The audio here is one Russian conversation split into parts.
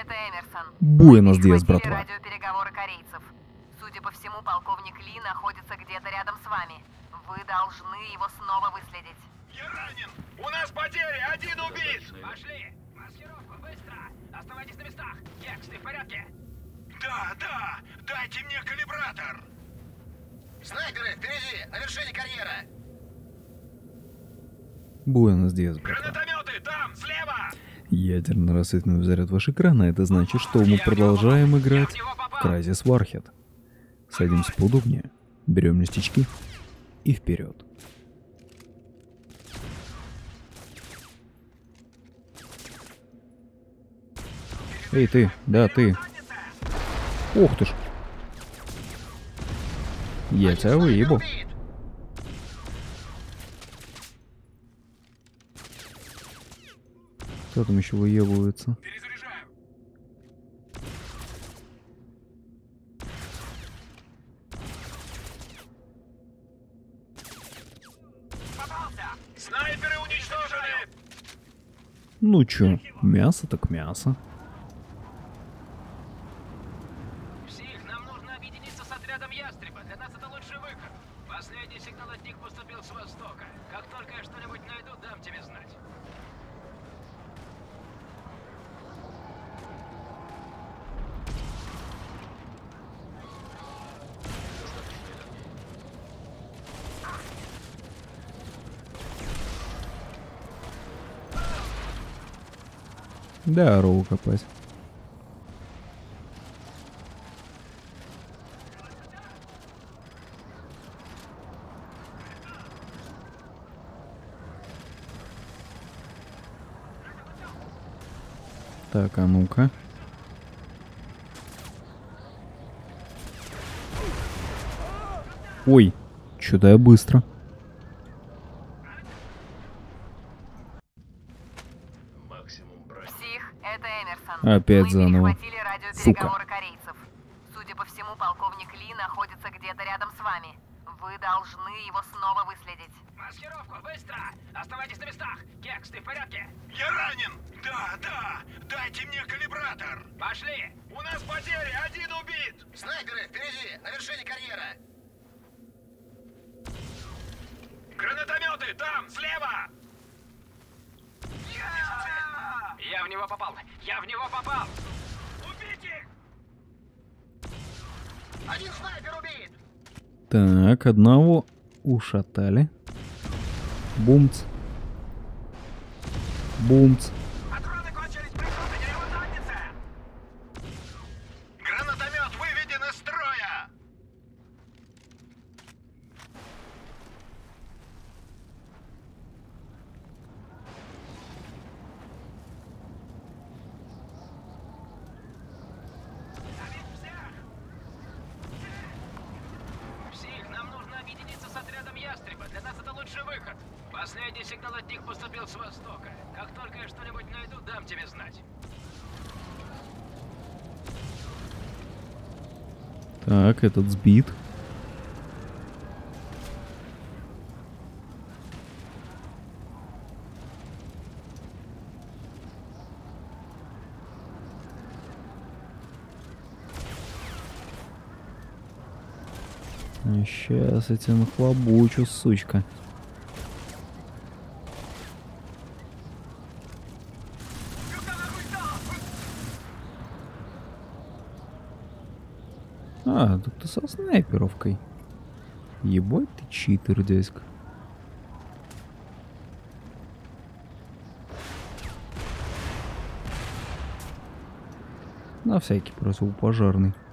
это Эмерсон. Буэнос диас, братва. радиопереговоры корейцев. Судя по всему, полковник Ли находится где-то рядом с вами. Вы должны его снова выследить. Я ранен! У нас потери! Один убит! Пошли! Маскировку, быстро! Оставайтесь на местах! Кекс, ты в порядке? Да, да! Дайте мне калибратор! Снайперы, впереди, на вершине карьера! Буэнос диас, братва. Гранатометы! Там, слева! Ядерно-рассветный заряд ваш экрана, это значит, что мы продолжаем играть в Crysis Warhead. Садимся поудобнее, берем листички и вперед. Эй, ты, да, ты. Ух ты ж. Я тебя выебу. Убит! Кто там еще выебывается? Ну чё, мясо так мясо. Псих, нам нужно объединиться с отрядом Ястреба. Для нас это лучший выход. Последний сигнал от них поступил с востока. Как только я что-нибудь найду, дам тебе знать. Да, роу копать. Так, а ну-ка. Ой, что-то я быстро. Псих, это Эмерсон. Опять заново. перехватили радиопереговоры корейцев. Судя по всему, полковник Ли находится где-то рядом с вами. Вы должны его снова выследить. Маскировку, быстро! Оставайтесь на местах! Кекс, ты в порядке? Я ранен! Да, да! Дайте мне калибратор! Пошли! У нас потери! Один убит! Снайперы, впереди, на вершине карьера! Гранатометы! Там, слева! Я в него попал! Я в него попал! Убить их! Один снайпер убит! Так, одного ушатали. Бумц. Бумц. Патроны кончились! Прикрыты его заднице! Гранатомет выведен из строя! Псих, нам нужно объединиться с отрядом Ястреба. Для нас это лучший выход. Последний сигнал от них поступил с востока. Как только я что-нибудь найду, дам тебе знать. Этот сбит. Сейчас я тебя нахлобучу, сучка. А, так ты со снайперовкой. Ебать ты читер, дядька. На всякий противопожарный. Теперь надо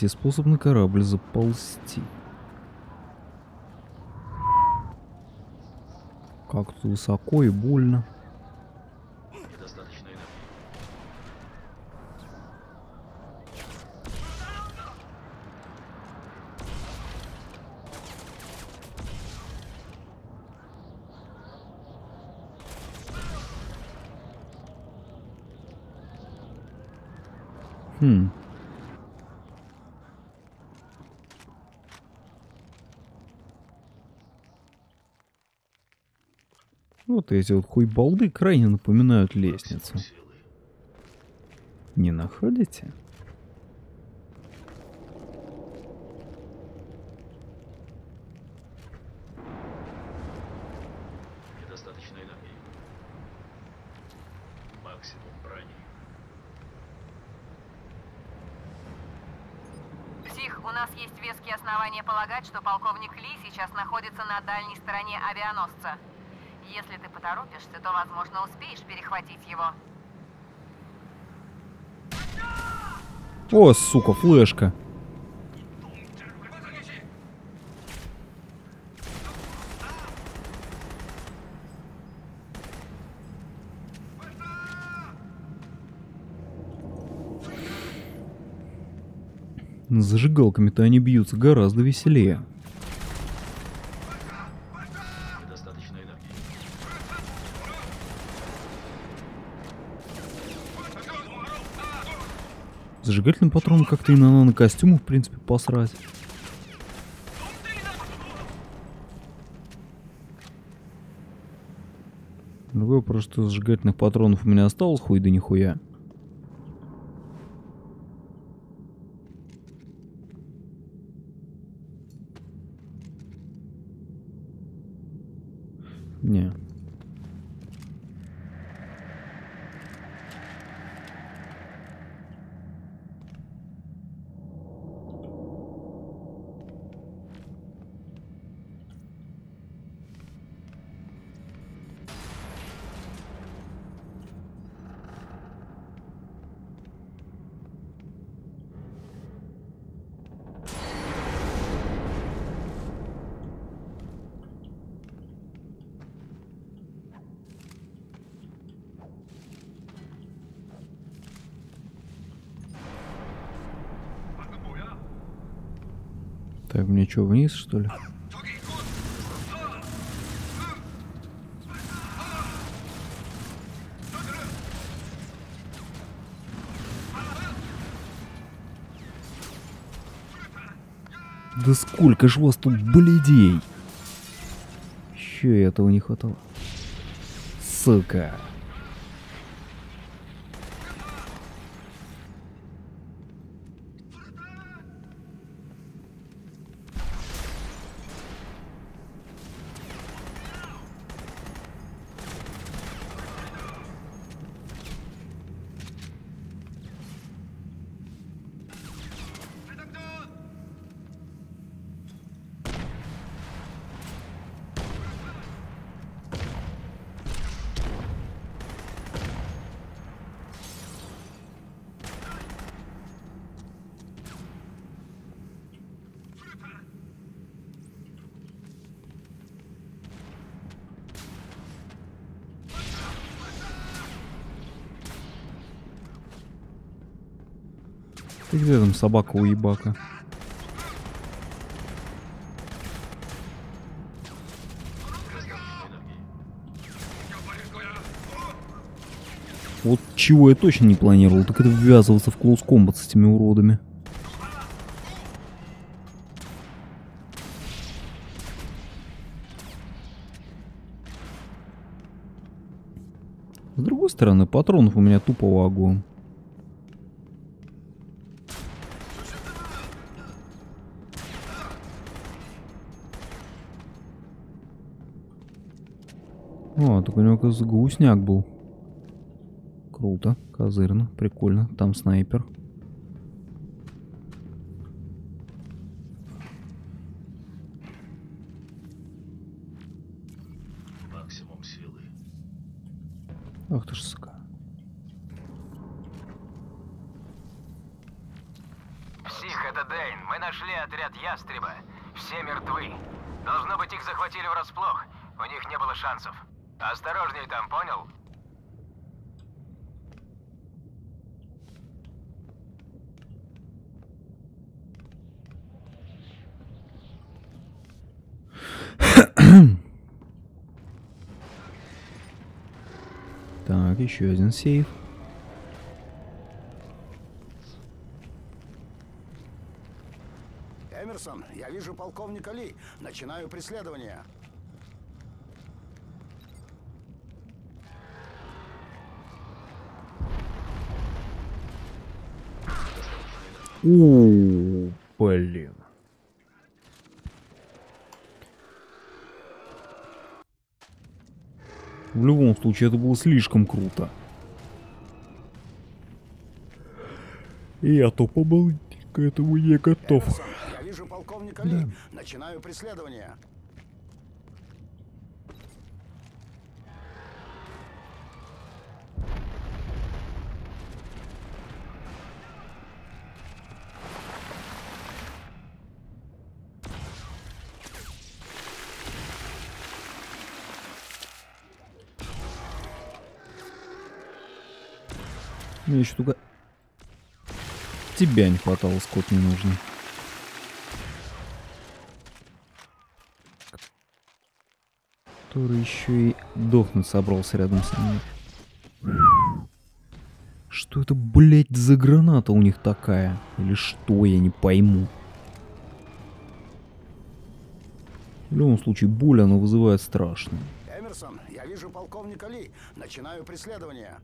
найти способ на корабль заползти. Как тут высоко и больно. Хм. Вот эти вот хуйбалды крайне напоминают лестницу. Не находите? Недостаточно энергии. Максимум брони. Псих, у нас есть веские основания полагать, что полковник Ли сейчас находится на дальней стороне авианосца. Если ты поторопишься, то, возможно, успеешь перехватить его. О, сука, флешка. С Зажигалками-то они бьются гораздо веселее. Недостаточно энергии. Зажигательным патроном как-то и на нанокостюму, в принципе, посрать. Другой вопрос, что зажигательных патронов у меня осталось хуй да нихуя. Не. Так, мне что, вниз, что ли? Да сколько ж вас тут бледей? Еще этого не хватало. Сука. Ты где там собака уебака? Вот чего я точно не планировал, так это ввязываться в клоус комбат с этими уродами. С другой стороны, патронов у меня тупо вагон. О, так у него, оказывается, гусняк был. Круто, козырно, прикольно. Там снайпер. Максимум силы. Ах ты ж сука. Псих, это Дейн. Мы нашли отряд Ястреба. Все мертвы. Должно быть, их захватили врасплох. У них не было шансов. Осторожней там, понял? так, еще один сейф. Эмерсон, я вижу полковника Ли. Начинаю преследование. У, блин. В любом случае, это было слишком круто. Я тупо был к этому не готов. Я вижу полковника Ли. Начинаю преследование. Мне еще только... Тебя не хватало, скот не нужно. Который еще и дохнуть собрался рядом со мной. Что это, блядь, за граната у них такая? Или что, я не пойму. В любом случае, боль она вызывает страшную. Эмерсон, я вижу полковника Ли. Начинаю преследование.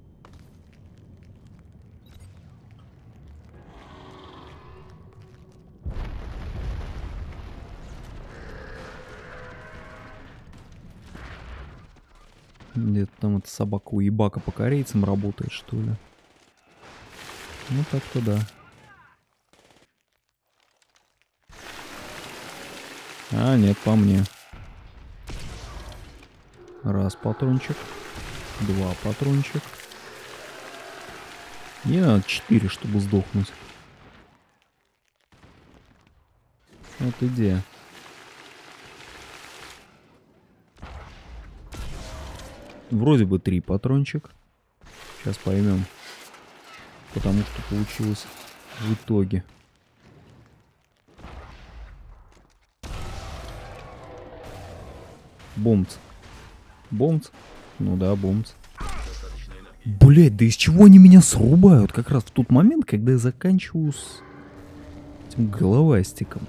Где-то там эта собака у ебака по корейцам работает, что ли. Ну так-то да. А, нет, по мне. Раз патрончик. Два патрончик. Мне надо четыре, чтобы сдохнуть. Вот идея. Вроде бы три патрончик. Сейчас поймем. Потому что получилось в итоге. Бомц. Бомц? Ну да, бомц. Блять, да из чего они меня срубают? Как раз в тот момент, когда я заканчиваю с этим головастиком.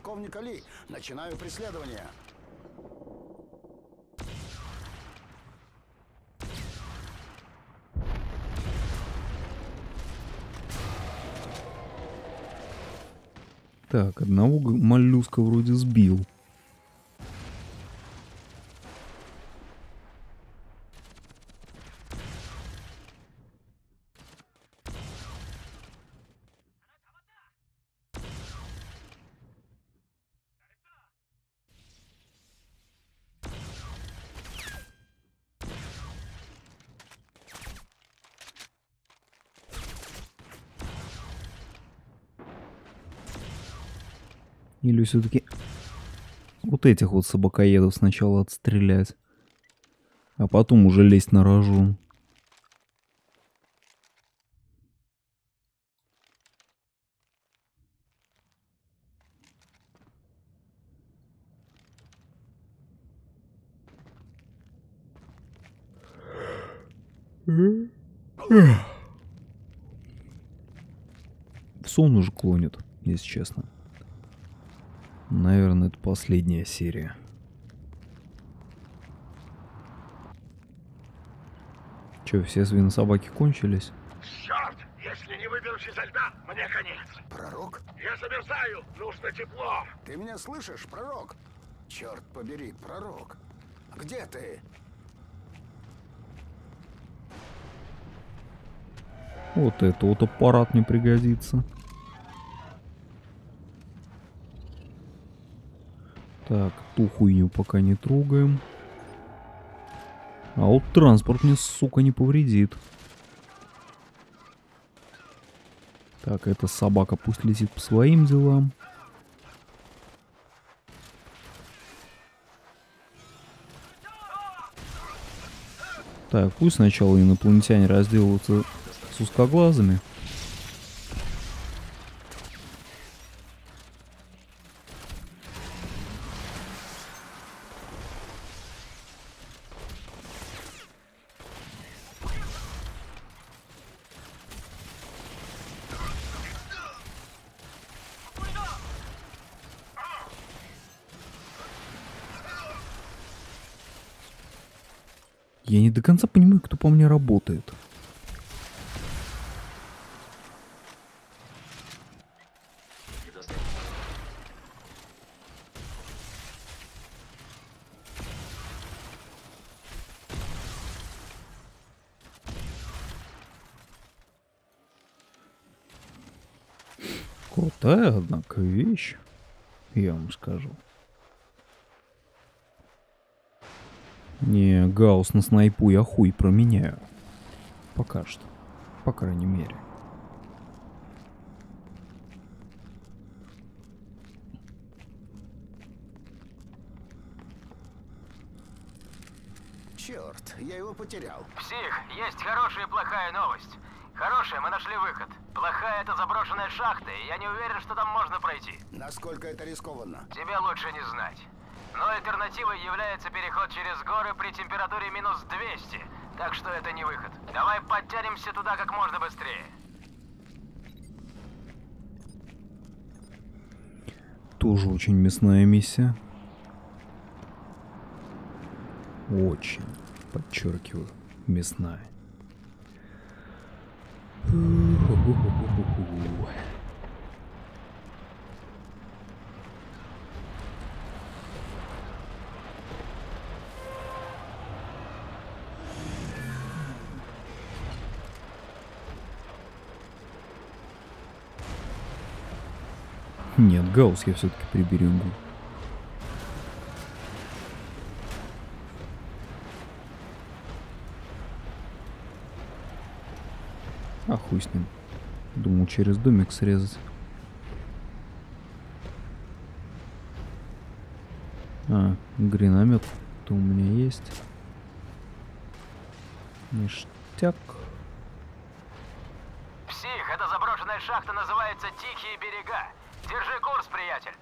Я вижу полковника Ли. Начинаю преследование. Так, одного моллюска вроде сбил. Или все-таки вот этих вот собакоедов сначала отстрелять, а потом уже лезть на рожон. В сон уже клонит, если честно. Наверное, это последняя серия. Че, все свинособаки кончились? Черт! Если не выберусь изо льда, мне конец. Пророк? Я замерзаю, нужно тепло. Ты меня слышишь, пророк? Черт побери, пророк. Где ты? Вот это вот аппарат не пригодится. Так, ту хуйню пока не трогаем. А вот транспорт мне, сука, не повредит. Так, эта собака пусть летит по своим делам. Так, пусть сначала инопланетяне разделываются с узкоглазыми. Я не до конца понимаю, кто по мне работает. Крутая, однако, вещь. Я вам скажу. Не, Гаус на снайпу я хуй променяю. Пока что. По крайней мере. Черт, я его потерял. Псих, есть хорошая и плохая новость. Хорошая, мы нашли выход. Плохая — это заброшенная шахта, и я не уверен, что там можно пройти. Насколько это рискованно? Тебе лучше не знать. Но альтернативой является переход через горы при температуре минус 200. Так что это не выход. Давай подтянемся туда как можно быстрее. Тоже очень мясная миссия. Очень, подчеркиваю, мясная. Нет, Гаус я все-таки приберегу. А хуй с ним. Думал через домик срезать. А, греномет то у меня есть. Ништяк. Псих, эта заброшенная шахта называется Тихие берега. Держи курс, приятель.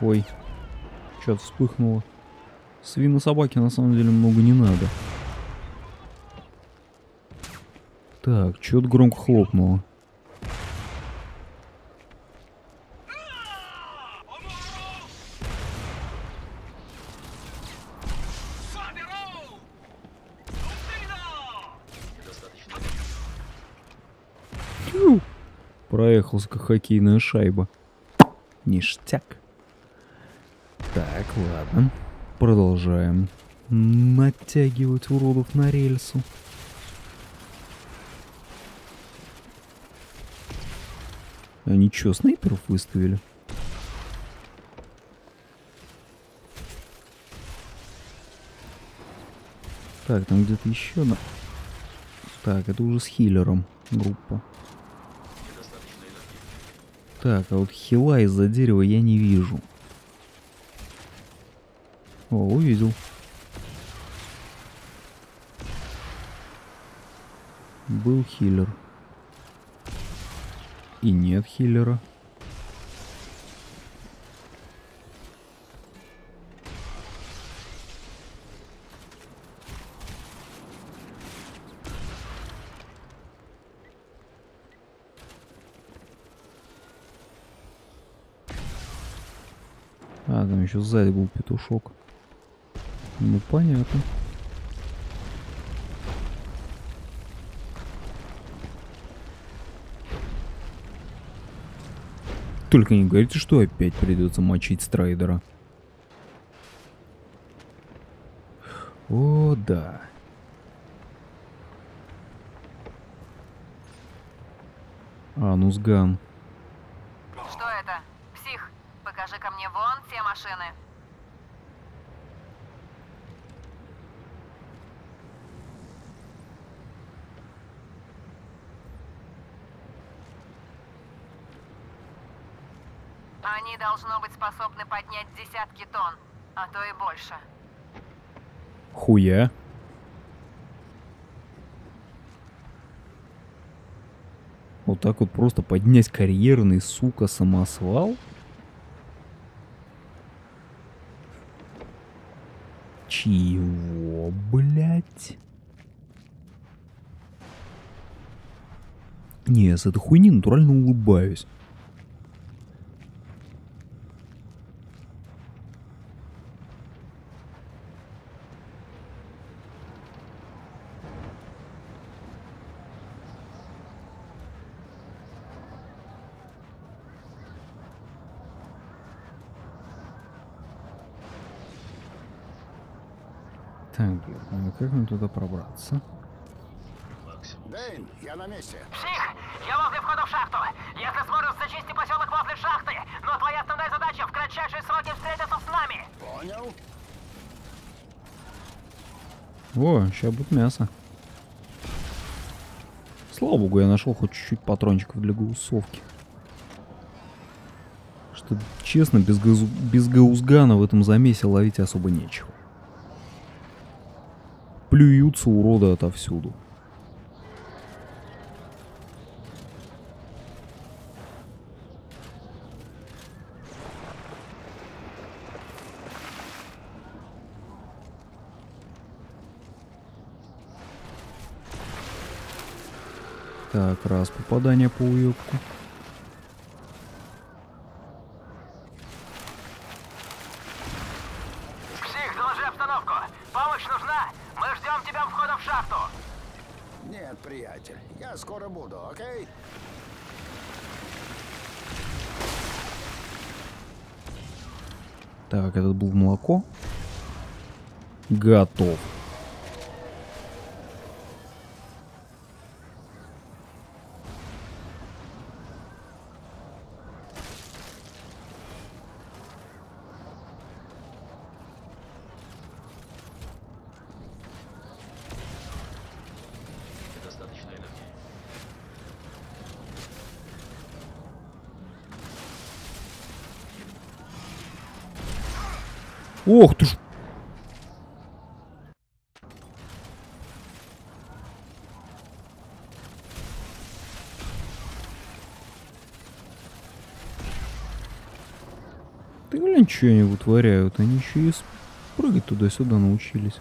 Ой, что-то вспыхнуло. Свина собаки на самом деле много не надо. Так, что-то громко хлопнуло. Тю! Проехался как хоккейная шайба. Ништяк. Так, ладно. Продолжаем. Натягивать уродов на рельсу. Они чё, снайперов выставили? Так, там где-то еще на... Так, это уже с хиллером группа. Так, а вот хила из-за дерева я не вижу. О, увидел. Был хиллер. И нет хиллера. А, там еще сзади был петушок. Ну, понятно. Только не говорите, что опять придется мочить страйдера. О, да. Анусган. Что Они должно быть способны поднять десятки тонн, а то и больше. Хуя. Вот так вот просто поднять карьерный, сука, самосвал? Чего, блядь? Не, с этой хуйни натурально улыбаюсь. Так, блин, ну и как мне туда пробраться? Дэйн, я на месте. Псих, я возле входа в шахту. Если сможешь, зачисти поселок возле шахты. Но твоя основная задача в кратчайшие сроки встретиться с нами. Понял? О, сейчас будет мясо. Слава богу, я нашел хоть чуть-чуть патрончиков для гаусовки. Что, честно, без, газу... без гаусгана в этом замесе ловить особо нечего. Плюются уроды отовсюду. Так, раз попадание по уебку. Псих, доложи обстановку. Помощь нужна? Мы ждем тебя у входа в шахту. Нет, приятель, я скоро буду, окей? Так, этот был молоко. Готов. Недостаточно энергии. Ох ты ж. Ты глянь, что они вытворяют. Они еще и прыгать туда-сюда научились.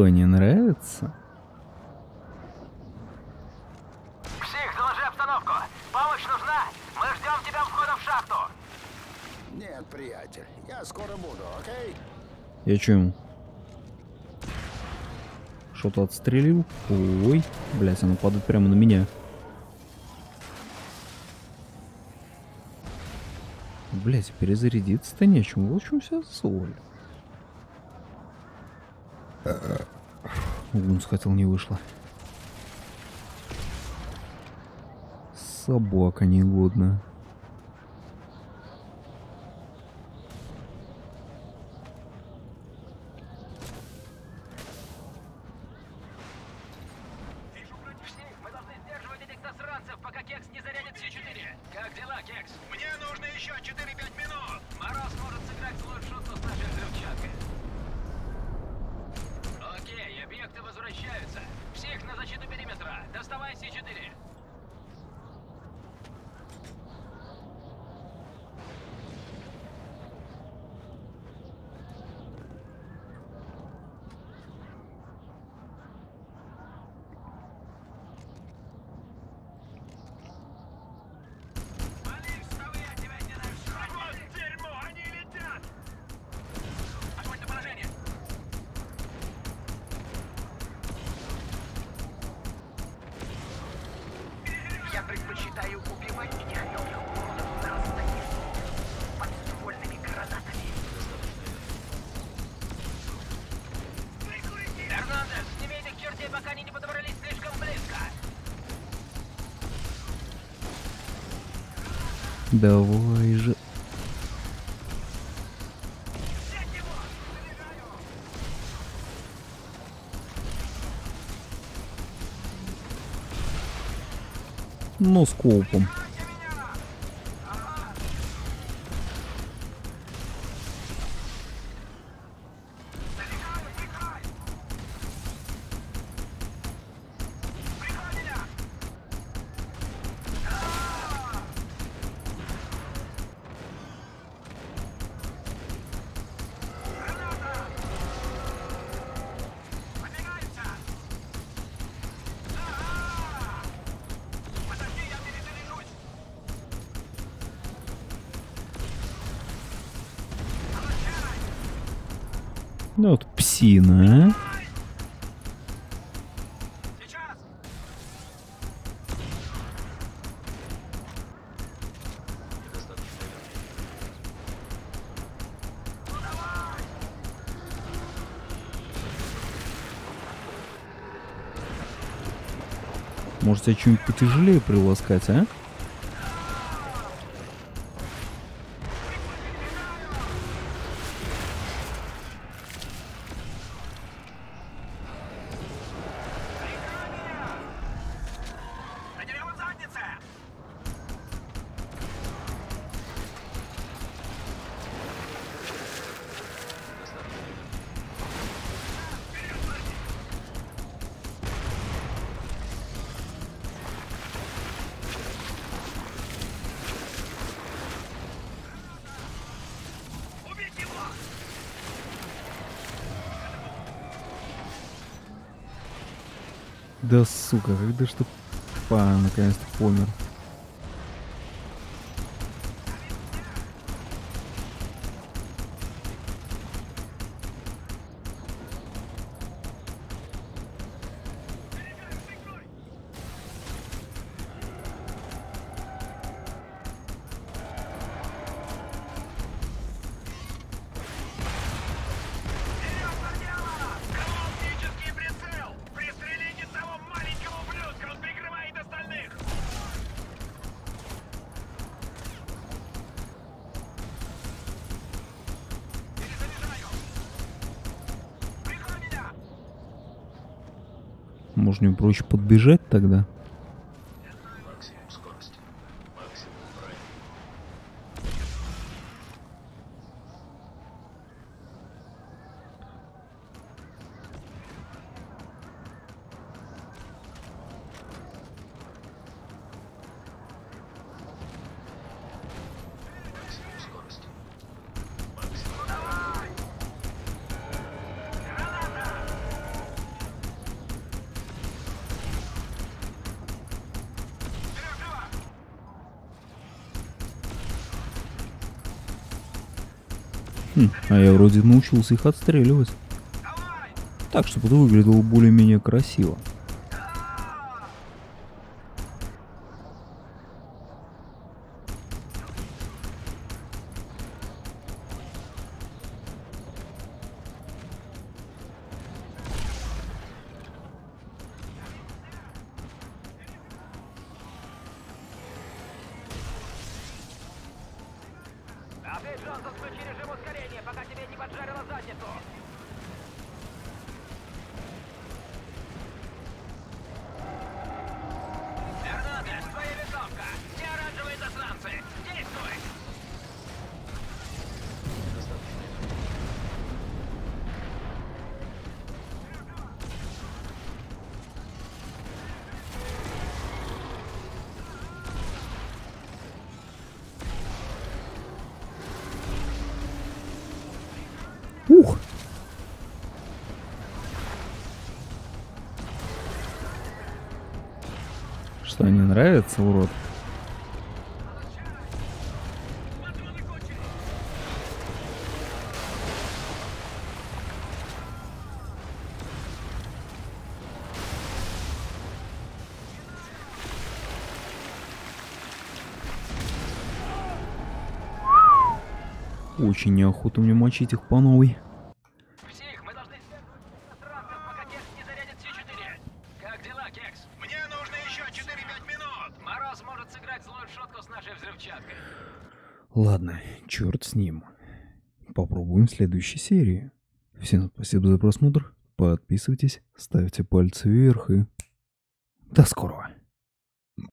Что, не нравится? Псих, доложи обстановку. Помощь нужна? Мы ждем тебя у входа в шахту. Нет, приятель, я скоро буду, окей? Я что ему? Что-то отстрелил? Ой, блять, оно падает прямо на меня. Блять, перезарядиться-то нечем. Вот в чем вся соль. Гунс хотел, не вышло. Собака негодная. Давай же. Ну, скопом. Ну вот псина, а? Может, тебе что-нибудь потяжелее приласкать, а? Да сука, когда что па, наконец-то помер. Может, не проще подбежать тогда? Вроде научился их отстреливать. Так, чтобы это выглядело более-менее красиво. Ух! Что, не нравится, урод? Очень неохота мне мочить их по новой. Псих, мы должны сдерживать засранцев, пока Кекс не зарядит все четыре. Как дела, Кекс? Мне нужно еще 4-5 минут! Мороз может сыграть злую шутку с нашей взрывчаткой. Ладно, черт с ним. Попробуем в следующей серии. Всем спасибо за просмотр. Подписывайтесь, ставьте пальцы вверх и... До скорого.